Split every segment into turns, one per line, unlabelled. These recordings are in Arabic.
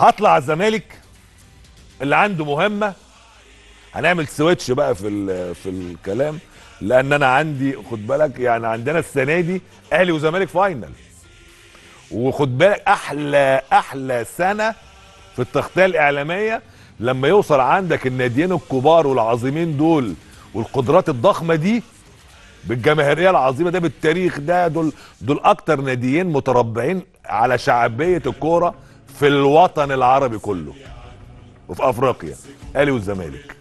هطلع الزمالك اللي عنده مهمة. هنعمل switch بقى في في الكلام لأن أنا عندي خد بالك يعني عندنا السنة دي أهلي وزمالك final وخد بالك أحلى أحلى سنة في التغطية الإعلامية لما يوصل عندك الناديين الكبار والعظيمين دول والقدرات الضخمة دي بالجماهيرية العظيمة ده بالتاريخ ده دول دول أكتر ناديين متربعين على شعبية الكورة. في الوطن العربي كله وفي أفريقيا أهلي والزمالك.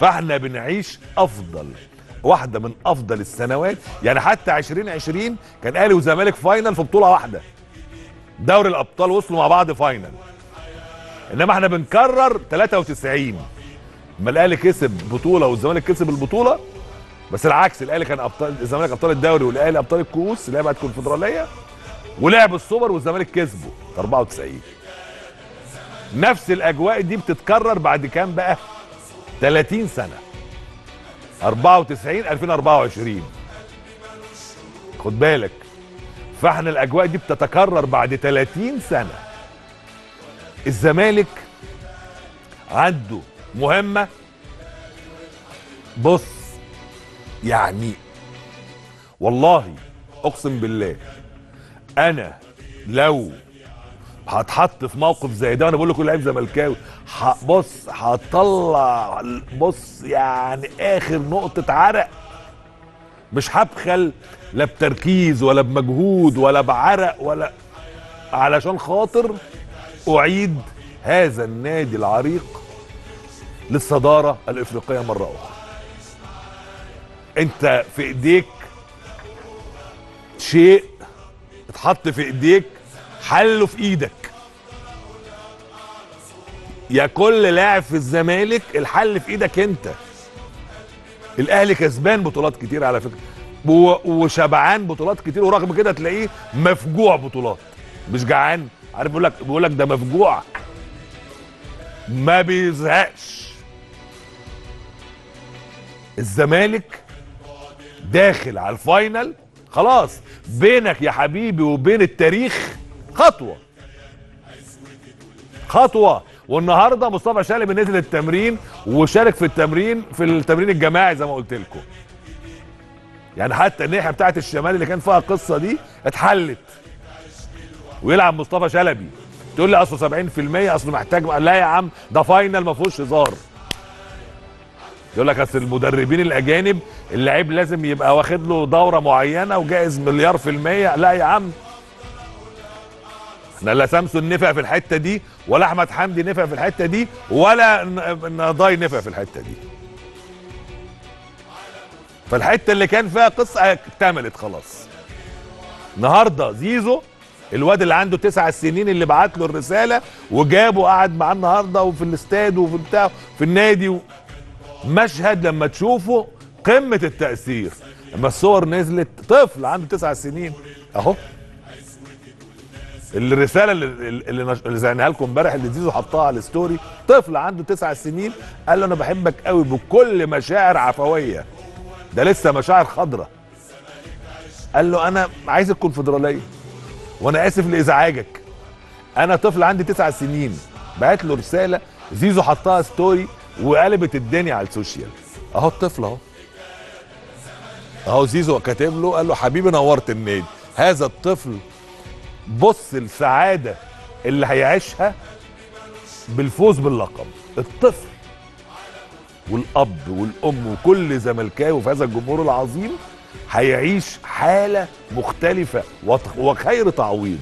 فاحنا بنعيش أفضل واحدة من أفضل السنوات. يعني حتى 2020 كان أهلي وزمالك final في بطولة واحدة. دوري الأبطال وصلوا مع بعض final إنما إحنا بنكرر 93 أما الأهلي كسب بطولة والزمالك كسب البطولة بس العكس الأهلي كان أبطال الزمالك أبطال الدوري والأهلي أبطال الكؤوس اللي هي بقت كونفدرالية ولعب السوبر والزمالك كسبه. 94. نفس الأجواء دي بتتكرر بعد كام بقى؟ 30 سنة. 94 2024 خد بالك. فاحنا الأجواء دي بتتكرر بعد 30 سنة. الزمالك عنده مهمة. بص يعني والله أقسم بالله أنا لو هتحط في موقف زي ده وأنا بقول لكل لعيب زملكاوي بص هطلع بص يعني آخر نقطة عرق. مش هبخل لا بتركيز ولا بمجهود ولا بعرق ولا علشان خاطر أعيد هذا النادي العريق للصدارة الإفريقية مرة أخرى. أنت في إيديك شيء اتحط في إيديك حله في إيدك. يا كل لاعب في الزمالك الحل في إيدك انت. الاهلي كسبان بطولات كتير على فكرة. وشبعان بطولات كتير ورغم كده تلاقيه مفجوع بطولات. مش جعان. عارف بيقول لك بيقول لك ده مفجوع. ما بيزهقش. الزمالك داخل على الفاينل. خلاص بينك يا حبيبي وبين التاريخ خطوة. خطوة. والنهارده مصطفى شلبي نزل التمرين وشارك في التمرين في التمرين الجماعي زي ما قلت لكم. يعني حتى الناحية بتاعت الشمال اللي كان فيها القصة دي اتحلت. ويلعب مصطفى شلبي. تقول لي أصله 70% أصله محتاج لا يا عم ده فاينل ما فيهوش هزار. يقول لك أصل المدربين الأجانب اللعيب لازم يبقى واخد له دورة معينة وجائز مليار في المية. لا يا عم. لا سامسون نفع في الحتة دي ولا أحمد حمدي نفع في الحتة دي ولا نضاي نفع في الحتة دي. فالحتة اللي كان فيها قصة اكتملت خلاص. النهارده زيزو الواد اللي عنده تسع سنين اللي بعت له الرسالة وجابه قعد معاه النهارده وفي الاستاد وفي بتاع في النادي و... مشهد لما تشوفه قمة التأثير. لما الصور نزلت طفل عنده تسع سنين أهو. الرسالة اللي اللي. اللي زعناها لكم امبارح اللي زيزو حطها على الستوري طفل عنده تسع سنين قال له أنا بحبك قوي بكل مشاعر عفوية. ده لسه مشاعر خضراء قال له أنا عايز الكونفدرالية وأنا آسف لإزعاجك. أنا طفل عندي تسع سنين. بعت له رسالة زيزو حطها story وقلبت الدنيا على ال social. أهو الطفل أهو. أهو زيزو كاتب له قال له حبيبي نورت النادي. هذا الطفل بص السعادة اللي هيعيشها بالفوز باللقب الطفل والأب والأم وكل زملكاوي في هذا الجمهور العظيم هيعيش حالة مختلفة وخير تعويض.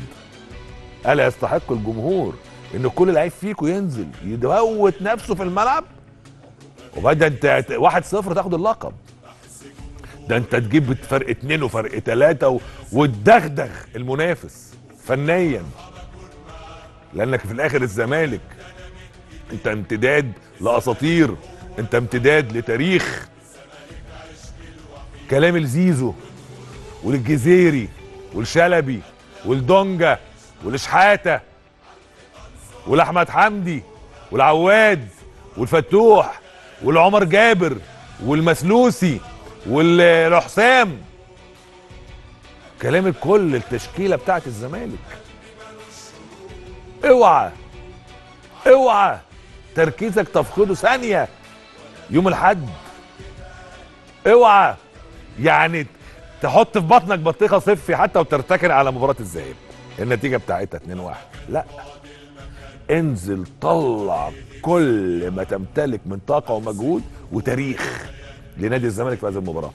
ألا يستحق الجمهور إن كل لعيب فيكم ينزل يموت نفسه في الملعب؟ وبعد أنت واحد صفر تاخد اللقب. ده أنت تجيب فرق اتنين وفرق تلاتة. وتدغدغ المنافس. فنيا. لأنك في الآخر الزمالك أنت امتداد لأساطير أنت امتداد لتاريخ. كلام الزيزو والجزيري والشلبي والدونجا والشحاته والأحمد حمدي والعواد والفتوح والعمر جابر والمسلوسي والحسام. كلام الكل التشكيلة بتاعت الزمالك. اوعى اوعى تركيزك تفقده ثانية يوم الحد اوعى يعني تحط في بطنك بطيخة صفي حتى وترتكن على مباراة الذهاب. النتيجة بتاعتها 2-1 لا. انزل طلع كل ما تمتلك من طاقة ومجهود وتاريخ لنادي الزمالك في هذه المباراة.